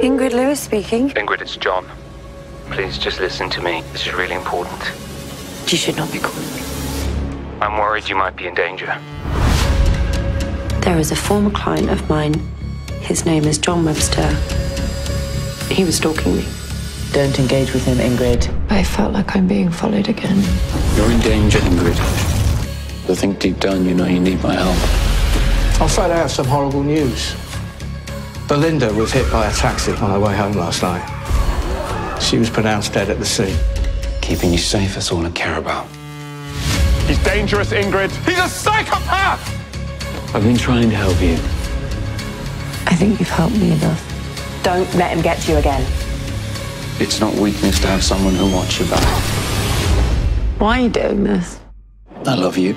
Ingrid Lewis speaking. Ingrid, it's John. Please just listen to me. This is really important. You should not be calling me. I'm worried you might be in danger. There is a former client of mine. His name is John Webster. He was stalking me. Don't engage with him, Ingrid. I felt like I'm being followed again. You're in danger, Ingrid. I think deep down you know you need my help. I'm afraid I have some horrible news. Belinda was hit by a taxi on her way home last night. She was pronounced dead at the scene. Keeping you safe is all I care about. He's dangerous, Ingrid. He's a psychopath! I've been trying to help you. I think you've helped me enough. Don't let him get to you again. It's not weakness to have someone who wants you back. Why are you doing this? I love you.